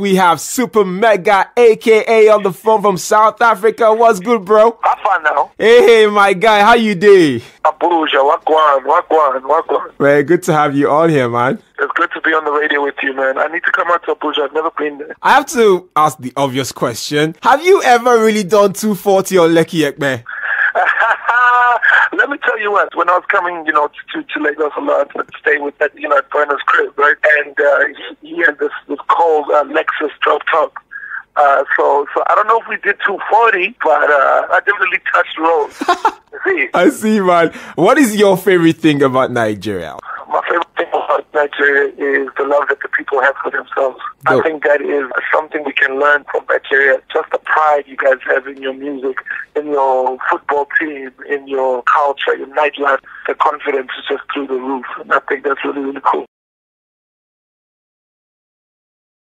We have Supa Mega, aka on the phone from South Africa. What's good, bro? Fine now. Hey, hey, my guy, how you doing? Abuja, Wagwan, Wagwan, Wagwan. Very good to have you on here, man. It's good to be on the radio with you, man. I need to come out to Abuja. I've never been there. I have to ask the obvious question. Have you ever really done 240 on Lekki Epe? Let me tell you what, when I was coming, you know, to, to Lagos a lot, to stay with that, you know, at Bernard's crib, right? And uh, he, he had this, this cold uh, Lexus drop top. Uh, so, so I don't know if we did 240, but uh, I definitely touched road. see, I see, man. What is your favorite thing about Nigeria? my favorite thing about Nigeria is the love that the people have for themselves. I think that is something we can learn from Nigeria. Just the pride you guys have in your music, in your football team, in your culture, your nightlife. The confidence is just through the roof. And I think that's really, really cool.